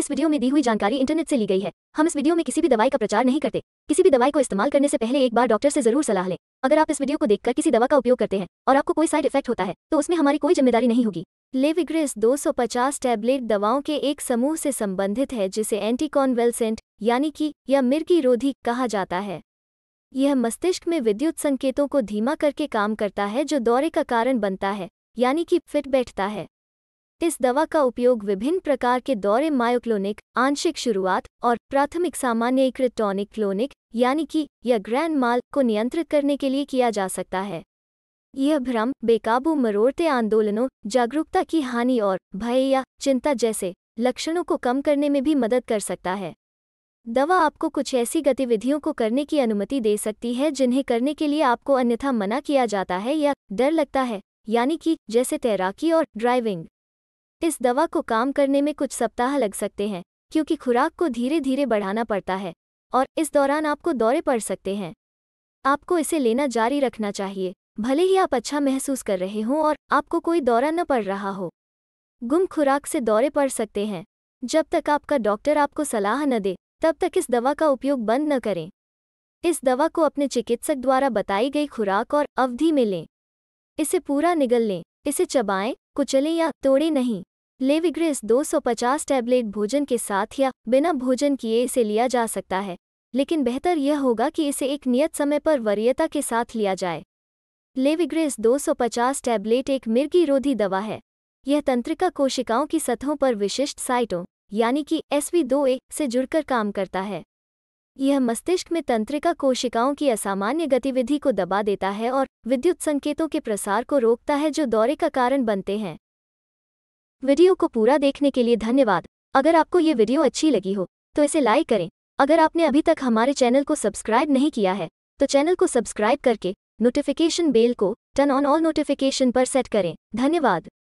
इस वीडियो में दी हुई जानकारी इंटरनेट से ली गई है। हम इस वीडियो में किसी भी दवाई का प्रचार नहीं करते। किसी भी दवाई को इस्तेमाल करने से पहले एक बार डॉक्टर से ज़रूर सलाह लें। अगर आप इस वीडियो को देखकर किसी दवा का उपयोग करते हैं और आपको कोई साइड इफ़ेक्ट होता है तो उसमें हमारी कोई ज़िम्मेदारी नहीं होगी। लेविग्रेस 250 टैबलेट दवाओं के एक समूह से संबंधित है, जिसे एंटीकॉन्वेल्सेंट यानी कि, या मिर्गी रोधी कहा जाता है। यह मस्तिष्क में विद्युत संकेतों को धीमा करके काम करता है, जो दौरे का कारण बनता है, यानी कि फिट बैठता है। इस दवा का उपयोग विभिन्न प्रकार के दौरे मायोक्लोनिक, आंशिक शुरुआत और प्राथमिक सामान्यीकृत टॉनिक क्लोनिक यानी कि, या ग्रैंड माल को नियंत्रित करने के लिए किया जा सकता है। यह भ्रम, बेकाबू मरोड़ते आंदोलनों, जागरूकता की हानि और भय या चिंता जैसे लक्षणों को कम करने में भी मदद कर सकता है। दवा आपको कुछ ऐसी गतिविधियों को करने की अनुमति दे सकती है जिन्हें करने के लिए आपको अन्यथा मना किया जाता है या डर लगता है, यानी कि जैसे तैराकी और ड्राइविंग। इस दवा को काम करने में कुछ सप्ताह लग सकते हैं, क्योंकि खुराक को धीरे धीरे बढ़ाना पड़ता है, और इस दौरान आपको दौरे पड़ सकते हैं। आपको इसे लेना जारी रखना चाहिए, भले ही आप अच्छा महसूस कर रहे हों और आपको कोई दौरा न पड़ रहा हो। गुम खुराक से दौरे पड़ सकते हैं। जब तक आपका डॉक्टर आपको सलाह न दे, तब तक इस दवा का उपयोग बंद न करें। इस दवा को अपने चिकित्सक द्वारा बताई गई खुराक और अवधि में लें। इसे पूरा निगल लें, इसे चबाएँ, कुचलें या तोड़े नहीं। लेविग्रेस 250 टैबलेट भोजन के साथ या बिना भोजन किए इसे लिया जा सकता है, लेकिन बेहतर यह होगा कि इसे एक नियत समय पर वरीयता के साथ लिया जाए। लेविग्रेस 250 टैबलेट एक मिर्गी रोधी दवा है। यह तंत्रिका कोशिकाओं की सतहों पर विशिष्ट साइटों, यानी कि एसवी2ए से जुड़कर काम करता है। यह मस्तिष्क में तंत्रिका कोशिकाओं की असामान्य गतिविधि को दबा देता है और विद्युत संकेतों के प्रसार को रोकता है जो दौरे का कारण बनते हैं। वीडियो को पूरा देखने के लिए धन्यवाद। अगर आपको ये वीडियो अच्छी लगी हो तो इसे लाइक करें। अगर आपने अभी तक हमारे चैनल को सब्सक्राइब नहीं किया है तो चैनल को सब्सक्राइब करके नोटिफिकेशन बेल को टर्न ऑन ऑल नोटिफिकेशन पर सेट करें। धन्यवाद।